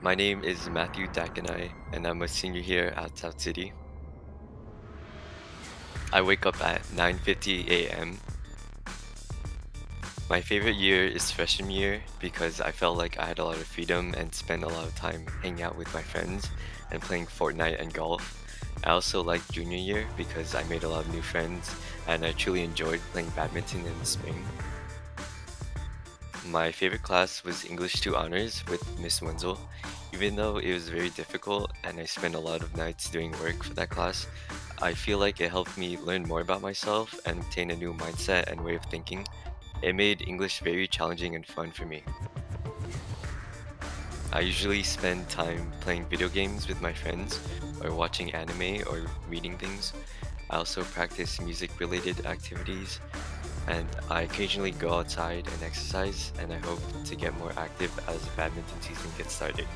My name is Matthew Decanay, and I'm a senior here at South City. I wake up at 9.50 a.m. My favorite year is freshman year because I felt like I had a lot of freedom and spent a lot of time hanging out with my friends and playing Fortnite and golf. I also like junior year because I made a lot of new friends and I truly enjoyed playing badminton in the spring. My favorite class was English 2 Honors with Miss Wenzel. Even though it was very difficult and I spent a lot of nights doing work for that class, I feel like it helped me learn more about myself and obtain a new mindset and way of thinking. It made English very challenging and fun for me. I usually spend time playing video games with my friends or watching anime or reading things. I also practice music related activities and I occasionally go outside and exercise and I hope to get more active as the badminton season gets started.